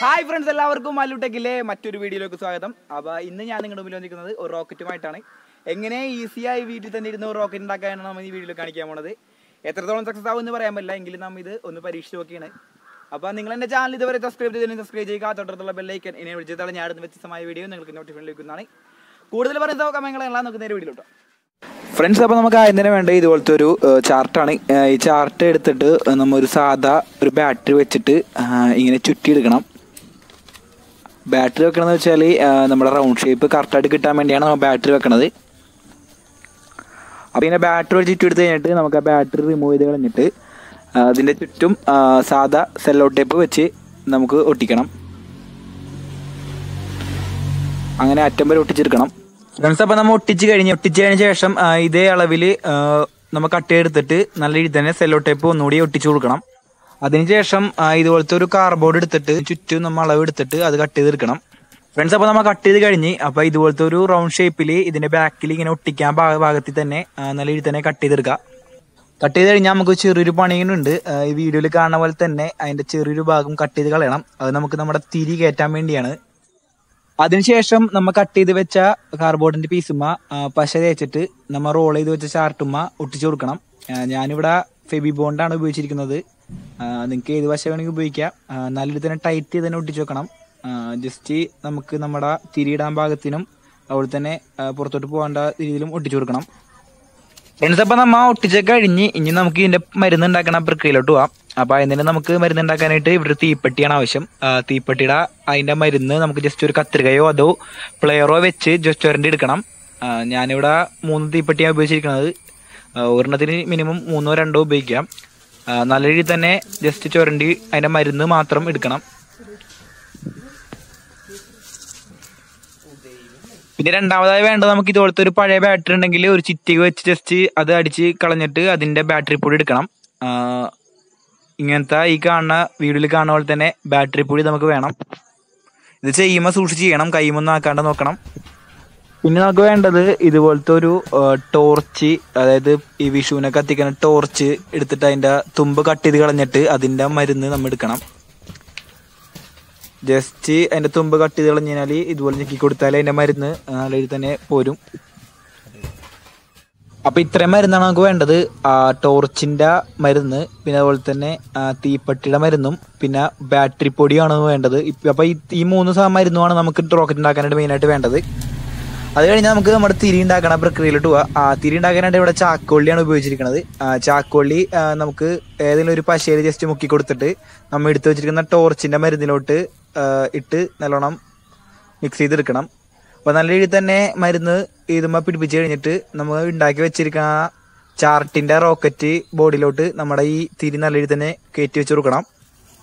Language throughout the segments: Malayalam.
ഹായ് ഫ്രണ്ട്സ് എല്ലാവർക്കും മല്ലുടെക്കിലെ മറ്റൊരു വീഡിയോയിലേക്ക് സ്വാഗതം. അപ്പോൾ ഇന്ന് ഞാൻ നിങ്ങളുടെ മുന്നിൽ വന്നിരിക്കുന്നത് ഒരു റോക്കറ്റുമായിട്ടാണ്. എങ്ങനെ ഈസിയായി വീട്ടിൽ തന്നെ ഇരുന്ന് റോക്കറ്റ് ഉണ്ടാക്കാനാണ് നമ്മൾ ഈ വീഡിയോയിൽ കാണിക്കാൻ പോണത്. എത്രത്തോളം സക്സസ് ആവും എന്ന് പറയാൻ പറ്റില്ല എങ്കിലും നമ്മൾ ഇത് ഒന്ന് പരീക്ഷിച്ച് നോക്കിയാണ്. അപ്പോൾ നിങ്ങൾ എന്റെ ചാനൽ ഇതുവരെ സബ്സ്ക്രൈബ് ചെയ്തതിന് സബ്സ്ക്രൈബ് ചെയ്യുക തൊട്ടടുത്തുള്ള ബെല്ലൈക്കൻ ഇനി വിളിച്ചതാണ് ഞാൻ അടുത്ത വ്യത്യസ്തമായ വീഡിയോ നിങ്ങൾക്ക് നോട്ടിഫിക്കേഷൻ ലഭിക്കുന്നതാണ് കൂടുതൽ പറയുന്ന കമങ്ങളെല്ലാം നമുക്ക് നേരെ വീഡിയോട്ടോ ഫ്രണ്ട്സ് അപ്പോൾ നമുക്ക് ആദ്യം തന്നെ വേണ്ട ഇതുപോലത്തെ ഒരു ചാർട്ടാണ് ഈ ചാർട്ട് എടുത്തിട്ട് നമ്മൾ ഒരു സാധാ ഒരു ബാറ്ററി വെച്ചിട്ട് ഇങ്ങനെ ചുറ്റിയെടുക്കണം. ബാറ്ററി വെക്കണമെന്ന് വെച്ചാൽ നമ്മുടെ റൗണ്ട് ഷേപ്പ് കറക്റ്റായിട്ട് കിട്ടാൻ വേണ്ടിയാണ് നമ്മൾ ബാറ്ററി വെക്കണത്. അപ്പോൾ ഇങ്ങനെ ബാറ്ററി ഒരു ചുറ്റും എടുത്ത് കഴിഞ്ഞിട്ട് നമുക്ക് ആ ബാറ്ററി റിമൂവ് ചെയ്ത് കളഞ്ഞിട്ട് അതിന്റെ ചുറ്റും സാധാ സെല്ലോ ടേപ്പ് വെച്ച് നമുക്ക് ഒട്ടിക്കണം. അങ്ങനെ അറ്റം വരെ ഒട്ടിച്ചെടുക്കണം. ഫ്രണ്ട്സ് അപ്പോൾ നമ്മൾ ഒട്ടിച്ച് കഴിഞ്ഞ് ഒട്ടിച്ച് കഴിഞ്ഞ ശേഷം ഇതേ അളവിൽ നമ്മൾ കട്ട് എടുത്തിട്ട് നല്ല രീതിയിൽ തന്നെ സെല്ലോ ടേപ്പ് ഒന്നുകൂടി ഒട്ടിച്ചു കൊടുക്കണം. അതിനുശേഷം ഇതുപോലത്തെ ഒരു കാർബോർഡ് എടുത്തിട്ട് ചുറ്റും നമ്മൾ അളവ് എടുത്തിട്ട് അത് കട്ട് ചെയ്തെടുക്കണം ഫ്രണ്ട്സ് അപ്പോൾ നമ്മൾ കട്ട് ചെയ്ത് കഴിഞ്ഞ് അപ്പോൾ ഇതുപോലത്തെ ഒരു റൗണ്ട് ഷേപ്പിൽ ഇതിന്റെ ബാക്കിൽ ഇങ്ങനെ ഒട്ടിക്കാൻ ഭാഗ ഭാഗത്തിൽ തന്നെ നല്ല രീതിയിൽ തന്നെ കട്ട് ചെയ്തെടുക്കുക. കട്ട് ചെയ്ത് കഴിഞ്ഞാൽ നമുക്ക് ചെറിയൊരു പണിയുണ്ട്. ഈ വീഡിയോയിൽ കാണുന്ന പോലെ തന്നെ അതിന്റെ ചെറിയൊരു ഭാഗം കട്ട് ചെയ്ത് കളയണം. അത് നമുക്ക് നമ്മുടെ തിരി കയറ്റാൻ വേണ്ടിയാണ്. അതിനുശേഷം നമ്മൾ കട്ട് ചെയ്ത് വെച്ച കാർബോർഡിന്റെ പീസുമ്മ പശ തേച്ചിട്ട് നമ്മൾ റോൾ ചെയ്ത് വെച്ച ചാർട്ടുമ്മ ഒട്ടിച്ചു കൊടുക്കണം. ഞാനിവിടെ ഫെബി ബോണ്ടാണ് ഉപയോഗിച്ചിരിക്കുന്നത്. നിങ്ങൾക്ക് ഏത് വശം വേണമെങ്കിൽ ഉപയോഗിക്കാം. നല്ലൊരു തന്നെ ടൈറ്റ് ചെയ്ത് തന്നെ ഒട്ടിച്ചു വെക്കണം. ജസ്റ്റ് നമുക്ക് നമ്മുടെ തിരിയിടാൻ ഭാഗത്തിനും അതുപോലെ തന്നെ പുറത്തോട്ട് പോകേണ്ട രീതിയിലും ഒട്ടിച്ചു കൊടുക്കണം. ഫ്രണ്ട്സ് അപ്പം നമ്മ ഒട്ടിച്ച് കഴിഞ്ഞ് ഇനി നമുക്ക് ഇതിന്റെ മരുന്ന് ഉണ്ടാക്കണ പ്രക്രിയയിലോട്ട് പോവാം. അപ്പൊ അതിന് നമുക്ക് മരുന്ന് ഉണ്ടാക്കാനായിട്ട് ഇവിടെ തീപ്പെട്ടിയാണ് ആവശ്യം. തീപ്പെട്ടിയുടെ അതിന്റെ മരുന്ന് നമുക്ക് ജസ്റ്റ് ഒരു കത്രികയോ അതോ പ്ലെയറോ വെച്ച് ജസ്റ്റ് ഒരണ്ടി എടുക്കണം. ഞാനിവിടെ മൂന്ന് തീപ്പെട്ടിയാണ് ഉപയോഗിച്ചിരിക്കുന്നത്. ഒരെണ്ണത്തിന് മിനിമം മൂന്നോ രണ്ടോ ഉപയോഗിക്കാം. നല്ല രീതിയിൽ തന്നെ ജസ്റ്റ് ചുരണ്ടി അതിന്റെ മരുന്ന് മാത്രം എടുക്കണം. പിന്നെ രണ്ടാമതായി വേണ്ടത് നമുക്ക് ഇതുപോലത്തെ ഒരു പഴയ ബാറ്ററി ഉണ്ടെങ്കിൽ ഒരു ചിറ്റിക വെച്ച് ജസ്റ്റ് അത് അടിച്ച് കളഞ്ഞിട്ട് അതിന്റെ ബാറ്ററി പൊടി എടുക്കണം. ഇങ്ങനത്തെ ഈ കാണുന്ന വീഡിയോയിൽ കാണുന്ന പോലെ തന്നെ ബാറ്ററി പൊടി നമുക്ക് വേണം. ഇത് ചെയ്യുമ്പോൾ സൂക്ഷിച്ച് ചെയ്യണം. കൈമൊന്നും ആക്കാണ്ട് നോക്കണം. പിന്നെ നമുക്ക് വേണ്ടത് ഇതുപോലത്തെ ഒരു ടോർച്ച് അതായത് ഈ വിഷുവിനെ കത്തിക്കുന്ന ടോർച്ച് എടുത്തിട്ട് അതിന്റെ തുമ്പ് കട്ട് ചെയ്ത് കളഞ്ഞിട്ട് അതിന്റെ മരുന്ന് നമ്മൾ എടുക്കണം. ജസ്റ്റ് അതിന്റെ തുമ്പ് കട്ട് ചെയ്ത് കളഞ്ഞു കഴിഞ്ഞാൽ ഇതുപോലെ ഞെക്കി കൊടുത്താൽ അതിന്റെ മരുന്ന് നല്ല തന്നെ പോരും. അപ്പൊ ഇത്രയും മരുന്നാണ് നമുക്ക് വേണ്ടത്. ടോർച്ചിന്റെ മരുന്ന് പിന്നെ അതുപോലെ തന്നെ തീപ്പട്ടിയുടെ മരുന്നും പിന്നെ ബാറ്ററി പൊടിയാണ് വേണ്ടത്. അപ്പൊ ഈ- മൂന്ന് മരുന്നുമാണ് നമുക്ക് റോക്കറ്റ് ഉണ്ടാക്കാനായിട്ട് മെയിനായിട്ട് വേണ്ടത്. അത് കഴിഞ്ഞാൽ നമുക്ക് നമ്മുടെ തിരി ഉണ്ടാക്കണ പ്രക്രിയയിലോട്ട് പോവാം. ആ തിരി ഉണ്ടാക്കാനായിട്ട് ഇവിടെ ചാക്കോള്ളിയാണ് ഉപയോഗിച്ചിരിക്കുന്നത് ചാക്കോള്ളി നമുക്ക് ഏതെങ്കിലും ഒരു പശയിൽ ജസ്റ്റ് മുക്കി കൊടുത്തിട്ട് നമ്മൾ എടുത്തു വെച്ചിരിക്കുന്ന ടോർച്ചിന്റെ മരുന്നിലോട്ട് ഇട്ട് നല്ലോണം മിക്സ് ചെയ്തെടുക്കണം. അപ്പൊ നല്ല രീതിയിൽ തന്നെ മരുന്ന് ഇതുമ്പോൾ പിടിപ്പിച്ച് കഴിഞ്ഞിട്ട് നമ്മൾ ഉണ്ടാക്കി വെച്ചിരിക്കുന്ന ചാർട്ടിന്റെ റോക്കറ്റ് ബോഡിയിലോട്ട് നമ്മുടെ ഈ തിരി നല്ല രീതിയിൽ തന്നെ കയറ്റി വെച്ച് കൊടുക്കണം.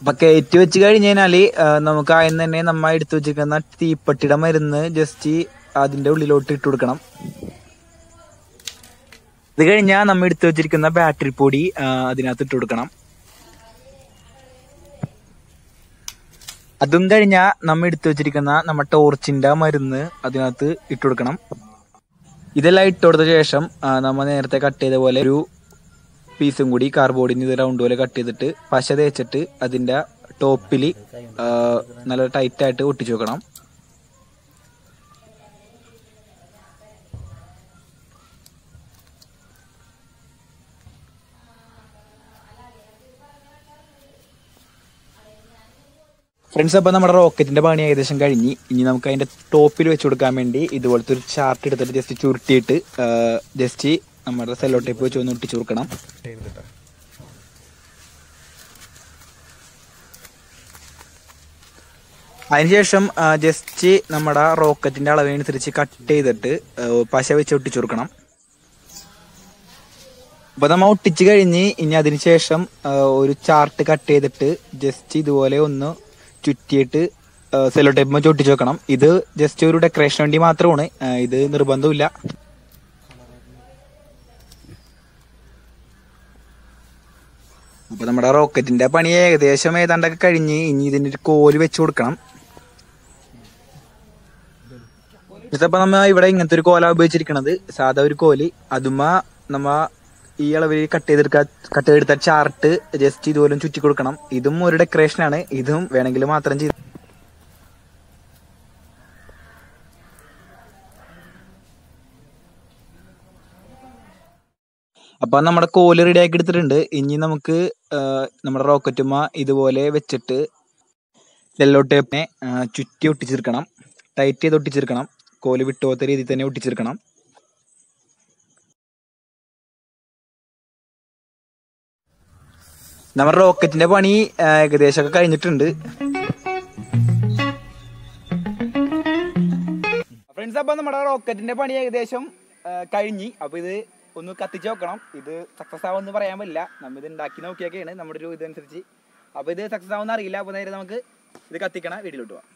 അപ്പൊ കയറ്റി വെച്ച് കഴിഞ്ഞ് കഴിഞ്ഞാൽ ആ, നമുക്ക് ആദ്യം തന്നെ നമ്മ എടുത്തു വെച്ചിരിക്കുന്ന തീപ്പെട്ടിയുടെ മരുന്ന് ജസ്റ്റ് അതിന്റെ ഉള്ളിലോട്ട് ഇട്ട് കൊടുക്കണം. ഇത് കഴിഞ്ഞാൽ നമ്മൾ എടുത്തു വെച്ചിരിക്കുന്ന ബാറ്ററി പൊടി അതിനകത്ത് ഇട്ട് കൊടുക്കണം. അതും കഴിഞ്ഞാൽ നമ്മൾ എടുത്തു വെച്ചിരിക്കുന്ന നമ്മുടെ ടോർച്ചിന്റെ മരുന്ന് അതിനകത്ത് ഇട്ട് കൊടുക്കണം. ഇതെല്ലാം ഇട്ട് കൊടുത്ത ശേഷം നമ്മൾ നമ്മ നേരത്തെ കട്ട് ചെയ്ത പോലെ ഒരു പീസും കൂടി കാർബോർഡിന് ഇത് റൗണ്ട് പോലെ കട്ട് ചെയ്തിട്ട് പശ തേച്ചിട്ട് അതിന്റെ ടോപ്പിൽ നല്ല ടൈറ്റായിട്ട് ഒട്ടിച്ചു വെക്കണം. ഫ്രണ്ട്സ് അപ്പോൾ നമ്മുടെ റോക്കറ്റിന്റെ പണി ഏകദേശം കഴിഞ്ഞ്. ഇനി നമുക്ക് അതിന്റെ ടോപ്പിൽ വെച്ച് കൊടുക്കാൻ വേണ്ടി ഇതുപോലത്തെ ഒരു ചാർട്ട് എടുത്തിട്ട് ജസ്റ്റ് ചുരുട്ടിയിട്ട് ജസ്റ്റ് നമ്മുടെ സെല്ലോ ടേപ്പ് വെച്ച് ഒന്ന് ഒട്ടിച്ചു കൊടുക്കണം. അതിനുശേഷം ജസ്റ്റ് നമ്മുടെ റോക്കറ്റിന്റെ അളവിനനുസരിച്ച് കട്ട് ചെയ്തിട്ട് പശ വെച്ച് ഒട്ടിച്ചു കൊടുക്കണം. അപ്പൊ നമ്മ ഒട്ടിച്ച് കഴിഞ്ഞ് ഇനി അതിനുശേഷം ഒരു ചാർട്ട് കട്ട് ചെയ്തിട്ട് ജസ്റ്റ് ഇതുപോലെ ഒന്ന് ചുറ്റിയിട്ട് സെല്ലോ ടേപ്പ് വെച്ച് ഒട്ടിച്ച് വെക്കണം. ഇത് ജസ്റ്റ് ഒരു ഡെക്കറേഷൻ വേണ്ടി മാത്രമാണ്. ഇത് നിർബന്ധമില്ല അപ്പൊ നമ്മുടെ റോക്കറ്റിന്റെ പണി ഏകദേശം ഏതാണ്ടൊക്കെ കഴിഞ്ഞ് ഇനി ഇതിന്റെ ഒരു കോൽ വെച്ച് കൊടുക്കണം. ഇതപ്പോ നമ്മ ഇവിടെ ഇങ്ങനത്തെ ഒരു കോല ഉപയോഗിച്ചിരിക്കണത്. സാധാ ഒരു കോൽ. അതുമ്മ നമ്മ ഈ അളവിൽ കട്ട് ചെയ്തെടുക്കാൻ കട്ട് ചെയ്തെടുത്ത ചാർട്ട് ജസ്റ്റ് ഇതുപോലും ചുറ്റി കൊടുക്കണം. ഇതും ഒരു ഡെക്കറേഷൻ ആണ്. ഇതും വേണമെങ്കിൽ മാത്രം ചെയ്ത് അപ്പൊ നമ്മുടെ കോൽ റെഡി ആക്കി എടുത്തിട്ടുണ്ട്. ഇനി നമുക്ക് നമ്മുടെ റോക്കറ്റുമ്മ ഇതുപോലെ വെച്ചിട്ട് യെല്ലോ ടേപ്പിനെ ചുറ്റി ഒട്ടിച്ചിരിക്കണം. ടൈറ്റ് ചെയ്ത് ഒട്ടിച്ചിരിക്കണം. കോൽ വിട്ടുപോകാത്ത രീതിയിൽ തന്നെ ഒട്ടിച്ചിരിക്കണം. നമ്മുടെ റോക്കറ്റിന്റെ പണി ഏകദേശം ഏകദേശമൊക്കെ കഴിഞ്ഞിട്ടുണ്ട്. ഫ്രണ്ട്സ് അപ്പൊ നമ്മുടെ റോക്കറ്റിന്റെ പണി ഏകദേശം കഴിഞ്ഞി. അപ്പൊ ഇത് ഒന്ന് കത്തിച്ച് നോക്കണം. ഇത് സക്സസ് ആവുമെന്ന് പറയാൻ പറ്റില്ല. നമ്മൾ ഇത് ഉണ്ടാക്കി നോക്കിയൊക്കെയാണ് നമ്മുടെ ഒരു ഇതനുസരിച്ച്. അപ്പൊ ഇത് സക്സസ് ആവുമെന്ന് അറിയില്ല. അപ്പൊ നേരെ നമുക്ക് ഇത് കത്തിക്കണ വീട്ടിലോട്ട് പോവാം.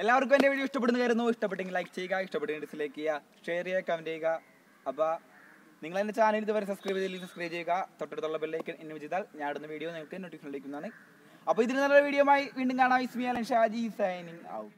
എല്ലാവർക്കും എന്റെ വീഡിയോ ഇഷ്ടപ്പെടുന്ന കരുതുന്നു ഇഷ്ടപ്പെട്ടെങ്കിൽ ലൈക്ക് ചെയ്യുക ഇഷ്ടപ്പെട്ടെങ്കിൽ ഡിസ്ലൈക്ക് ചെയ്യുക ഷെയർ ചെയ്യുക കമന്റ് ചെയ്യുക. അപ്പോൾ നിങ്ങൾ എന്റെ ചാനൽ ഇതുവരെ സബ്സ്ക്രൈബ് ചെയ്തില്ലെങ്കിൽ സബ്സ്ക്രൈബ് ചെയ്യുക. തൊട്ടടുത്തുള്ള ബെല്ലൈക്കൻ എന്നെ ചെയ്താൽ ഞാൻ അടുന്ന വീഡിയോ നിങ്ങൾക്ക് നോട്ടിഫിക്കേഷൻ ലഭിക്കുന്നതാണ്. അപ്പോൾ ഇതിന് നല്ല വീഡിയോ ആയി വീണ്ടും കാണാം. ഇസ്മിയാൽ ഷാജി സൈനിങ് ഔട്ട്